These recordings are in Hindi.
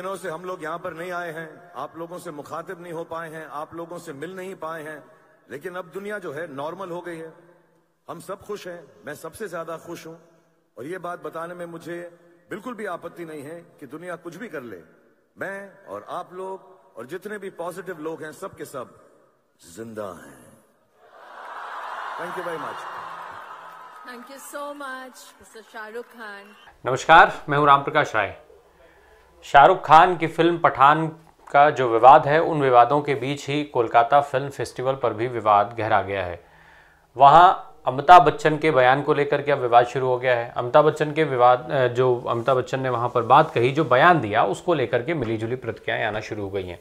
दिनों से हम लोग यहाँ पर नहीं आए हैं। आप लोगों से मुखातिब नहीं हो पाए हैं। आप लोगों से मिल नहीं पाए हैं। लेकिन अब दुनिया जो है नॉर्मल हो गई है। हम सब खुश हैं। मैं सबसे ज़्यादा खुश हूँ। और ये बात बताने में मुझे बिल्कुल भी आपत्ति नहीं है कि दुनिया कुछ भी कर ले। मैं और आप लोग और जितने भी पॉजिटिव लोग हैं सब के सब ज़िंदा हैं। Thank you very much you so much, Mr. Shah Rukh Khan. नमस्कार मैं हूँ राम प्रकाश राय। शाहरुख खान की फ़िल्म पठान का जो विवाद है, उन विवादों के बीच ही कोलकाता फ़िल्म फेस्टिवल पर भी विवाद गहरा गया है। वहाँ अमिताभ बच्चन के बयान को लेकर के अब विवाद शुरू हो गया है। अमिताभ बच्चन के विवाद जो अमिताभ बच्चन ने वहाँ पर बात कही, जो बयान दिया, उसको लेकर के मिलीजुली प्रतिक्रियाएँ आना शुरू हो गई हैं।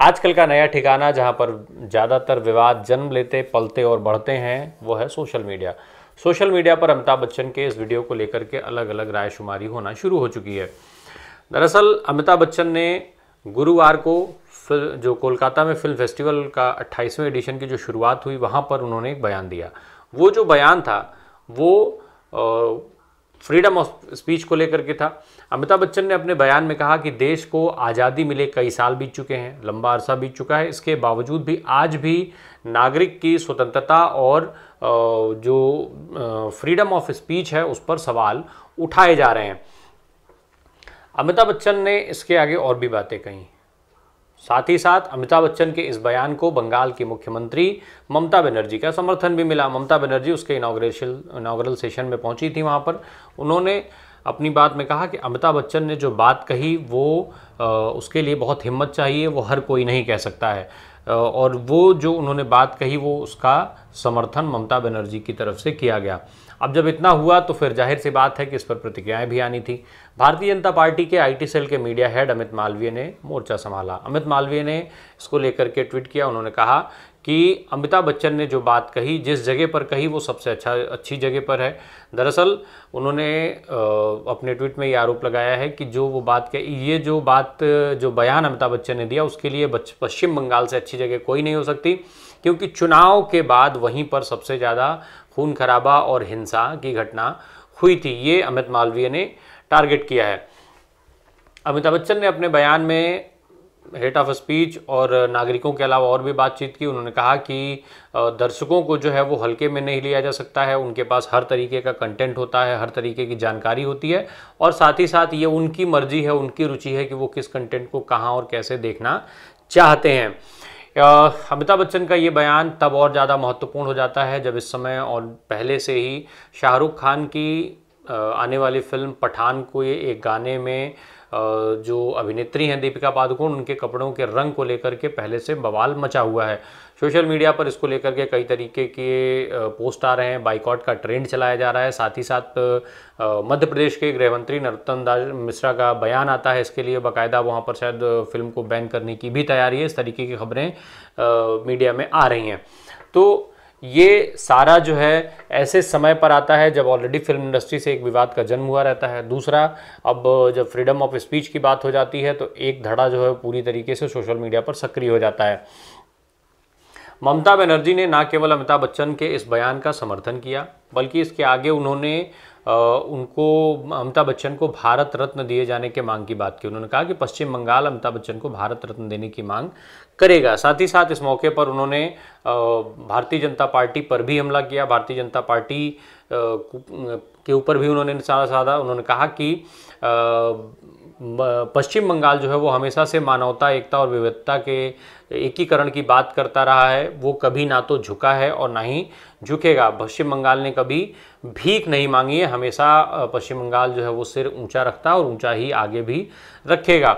आजकल का नया ठिकाना जहाँ पर ज़्यादातर विवाद जन्म लेते, पलते और बढ़ते हैं, वो है सोशल मीडिया। सोशल मीडिया पर अमिताभ बच्चन के इस वीडियो को लेकर के अलग अलग राय शुमारी होना शुरू हो चुकी है। दरअसल अमिताभ बच्चन ने गुरुवार को जो कोलकाता में फ़िल्म फेस्टिवल का 28वें एडिशन की जो शुरुआत हुई, वहाँ पर उन्होंने एक बयान दिया। वो जो बयान था, वो फ्रीडम ऑफ़ स्पीच को लेकर के था। अमिताभ बच्चन ने अपने बयान में कहा कि देश को आज़ादी मिले, कई साल बीत चुके हैं, लंबा अरसा बीत चुका है। इसके बावजूद भी आज भी नागरिक की स्वतंत्रता और जो फ्रीडम ऑफ़ स्पीच है, उस पर सवाल उठाए जा रहे हैं। अमिताभ बच्चन ने इसके आगे और भी बातें कही। साथ ही साथ अमिताभ बच्चन के इस बयान को बंगाल की मुख्यमंत्री ममता बनर्जी का समर्थन भी मिला। ममता बनर्जी उसके इनाग्रेशन इनाग्रल सेशन में पहुँची थी वहाँ पर। उन्होंने अपनी बात में कहा कि अमिताभ बच्चन ने जो बात कही वो आ, उसके लिए बहुत हिम्मत चाहिए वो हर कोई नहीं कह सकता है। और वो जो उन्होंने बात कही, वो उसका समर्थन ममता बनर्जी की तरफ़ से किया गया। अब जब इतना हुआ तो फिर ज़ाहिर सी बात है कि इस पर प्रतिक्रियाएँ भी आनी थी। भारतीय जनता पार्टी के आईटी सेल के मीडिया हेड अमित मालवीय ने मोर्चा संभाला। अमित मालवीय ने इसको लेकर के ट्वीट किया। उन्होंने कहा कि अमिताभ बच्चन ने जो बात कही, जिस जगह पर कही, वो सबसे अच्छा अच्छी जगह पर है। दरअसल, उन्होंने अपने ट्वीट में ये आरोप लगाया है कि जो वो बात कही, ये जो बात, जो बयान अमिताभ बच्चन ने दिया, उसके लिए पश्चिम बंगाल से अच्छी जगह कोई नहीं हो सकती, क्योंकि चुनाव के बाद वहीं पर सबसे ज़्यादा खून खराबा और हिंसा की घटना हुई थी। ये अमित मालवीय ने टारगेट किया है। अमिताभ बच्चन ने अपने बयान में हेट ऑफ़ स्पीच और नागरिकों के अलावा और भी बातचीत की, उन्होंने कहा कि दर्शकों को जो है वो हल्के में नहीं लिया जा सकता है, उनके पास हर तरीके का कंटेंट होता है, हर तरीके की जानकारी होती है और साथ ही साथ ये उनकी मर्ज़ी है, उनकी रुचि है कि वो किस कंटेंट को कहाँ और कैसे देखना चाहते हैं। अमिताभ बच्चन का ये बयान तब और ज़्यादा महत्वपूर्ण हो जाता है जब इस समय और पहले से ही शाहरुख खान की आने वाली फ़िल्म पठान को ये एक गाने में जो अभिनेत्री हैं दीपिका पादुकोण, उनके कपड़ों के रंग को लेकर के पहले से बवाल मचा हुआ है। सोशल मीडिया पर इसको लेकर के कई तरीके के पोस्ट आ रहे हैं। बाइकॉट का ट्रेंड चलाया जा रहा है। साथ ही साथ मध्य प्रदेश के गृह मंत्री नरोत्तम दास मिश्रा का बयान आता है। इसके लिए बाकायदा वहाँ पर शायद फ़िल्म को बैन करने की भी तैयारी है। इस तरीके की खबरें मीडिया में आ रही हैं। तो ये सारा जो है, ऐसे समय पर आता है जब ऑलरेडी फ़िल्म इंडस्ट्री से एक विवाद का जन्म हुआ रहता है। दूसरा, अब जब फ्रीडम ऑफ़ स्पीच की बात हो जाती है तो एक धड़ा जो है पूरी तरीके से सोशल मीडिया पर सक्रिय हो जाता है। ममता बनर्जी ने ना केवल अमिताभ बच्चन के इस बयान का समर्थन किया, बल्कि इसके आगे उन्होंने उनको अमिताभ बच्चन को भारत रत्न दिए जाने के मांग की बात की। उन्होंने कहा कि पश्चिम बंगाल अमिताभ बच्चन को भारत रत्न देने की मांग करेगा। साथ ही साथ इस मौके पर उन्होंने भारतीय जनता पार्टी पर भी हमला किया। भारतीय जनता पार्टी के ऊपर भी उन्होंने निशाना साधा उन्होंने कहा कि पश्चिम बंगाल जो है वो हमेशा से मानवता, एकता और विविधता के एकीकरण की बात करता रहा है। वो कभी ना तो झुका है और ना ही झुकेगा। पश्चिम बंगाल ने कभी भीख नहीं मांगी है। हमेशा पश्चिम बंगाल जो है वो सिर ऊँचा रखता है और ऊँचा ही आगे भी रखेगा।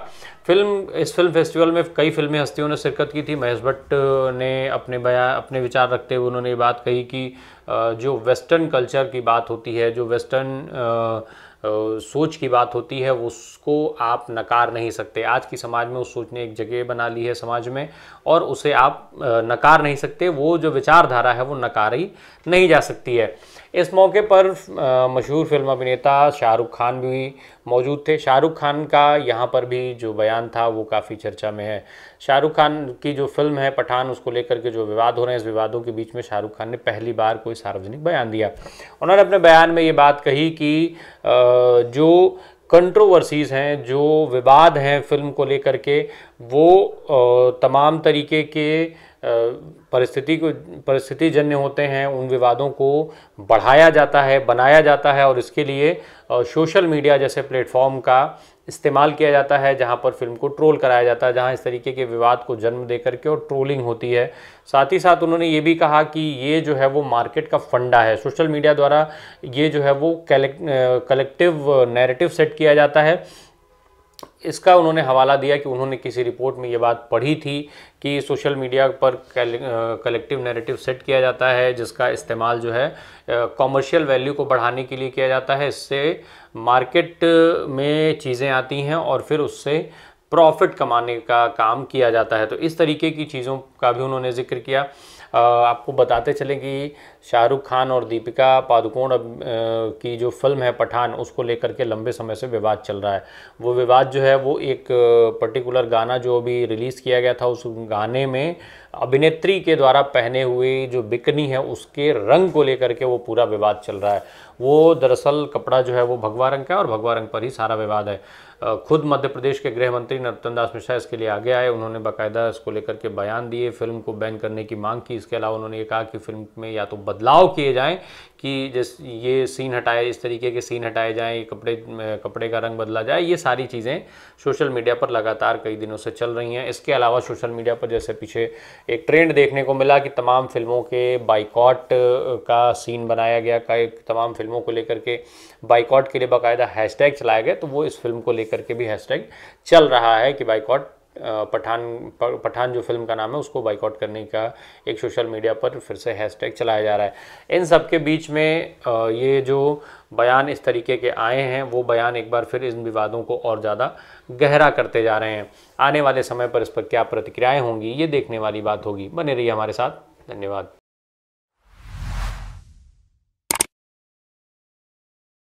फ़िल्म, इस फ़िल्म फेस्टिवल में कई फिल्मी हस्तियों ने शिरकत की थी। महेश भट्ट ने अपने बया, अपने विचार रखते हुए उन्होंने ये बात कही कि जो वेस्टर्न कल्चर की बात होती है, जो वेस्टर्न सोच की बात होती है, उसको आप नकार नहीं सकते। आज की समाज में उस सोच ने एक जगह बना ली है समाज में और उसे आप नकार नहीं सकते। वो जो विचारधारा है, वो नकारी नहीं जा सकती है। इस मौके पर मशहूर फ़िल्म अभिनेता शाहरुख खान भी मौजूद थे। शाहरुख खान का यहाँ पर भी जो बयान था, वो काफ़ी चर्चा में है। शाहरुख खान की जो फ़िल्म है, पठान, उसको लेकर के जो विवाद हो रहे हैं, इस विवादों के बीच में शाहरुख खान ने पहली बार कोई सार्वजनिक बयान दिया। उन्होंने अपने बयान में ये बात कही कि जो कंट्रोवर्सीज़ हैं, जो विवाद हैं फ़िल्म को लेकर के, वो तमाम तरीके के परिस्थिति को परिस्थिति जन्य होते हैं, उन विवादों को बढ़ाया जाता है, बनाया जाता है और इसके लिए सोशल मीडिया जैसे प्लेटफॉर्म का इस्तेमाल किया जाता है, जहाँ पर फ़िल्म को ट्रोल कराया जाता है, जहाँ इस तरीके के विवाद को जन्म दे करके और ट्रोलिंग होती है। साथ ही साथ उन्होंने ये भी कहा कि ये जो है वो मार्केट का फंडा है। सोशल मीडिया द्वारा ये जो है वो कलेक्टिव नैरेटिव सेट किया जाता है। इसका उन्होंने हवाला दिया कि उन्होंने किसी रिपोर्ट में ये बात पढ़ी थी कि सोशल मीडिया पर कलेक्टिव नैरेटिव सेट किया जाता है, जिसका इस्तेमाल जो है कॉमर्शियल वैल्यू को बढ़ाने के लिए किया जाता है। इससे मार्केट में चीज़ें आती हैं और फिर उससे प्रॉफिट कमाने का काम किया जाता है। तो इस तरीके की चीज़ों का भी उन्होंने ज़िक्र किया। आपको बताते चलें कि शाहरुख खान और दीपिका पादुकोण की जो फ़िल्म है पठान, उसको लेकर के लंबे समय से विवाद चल रहा है। वो विवाद जो है, वो एक पर्टिकुलर गाना जो अभी रिलीज़ किया गया था, उस गाने में अभिनेत्री के द्वारा पहने हुए जो बिकनी है, उसके रंग को लेकर के वो पूरा विवाद चल रहा है। वो दरअसल कपड़ा जो है, वो भगवा रंग का है और भगवा रंग पर ही सारा विवाद है। खुद मध्य प्रदेश के गृह मंत्री नरोत्तम दास मिश्रा इसके लिए आगे आए। उन्होंने बाकायदा इसको लेकर के बयान दिए, फ़िल्म को बैन करने की मांग की। इसके अलावा उन्होंने ये कहा कि फ़िल्म में या तो बदलाव किए जाएँ कि जिस ये सीन हटाए, इस तरीके के सीन हटाए जाएँ, ये कपड़े कपड़े का रंग बदला जाए, ये सारी चीज़ें सोशल मीडिया पर लगातार कई दिनों से चल रही हैं। इसके अलावा सोशल मीडिया पर जैसे पीछे एक ट्रेंड देखने को मिला कि तमाम फ़िल्मों के बाइकॉट का सीन बनाया गया तमाम फ़िल्मों को लेकर के बाइकॉट के लिए बाकायदा हैशटैग चलाया गया तो वो इस फ़िल्म को लेकर के भी हैशटैग चल रहा है कि बाइकॉट पठान पठान जो फ़िल्म का नाम है, उसको बाइकआउट करने का एक सोशल मीडिया पर फिर से हैशटैग चलाया जा रहा है। इन सब के बीच में ये जो बयान इस तरीके के आए हैं, वो बयान एक बार फिर इन विवादों को और ज़्यादा गहरा करते जा रहे हैं। आने वाले समय पर इस पर क्या प्रतिक्रियाएँ होंगी, ये देखने वाली बात होगी। बने रहिए हमारे साथ। धन्यवाद।